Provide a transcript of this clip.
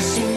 See.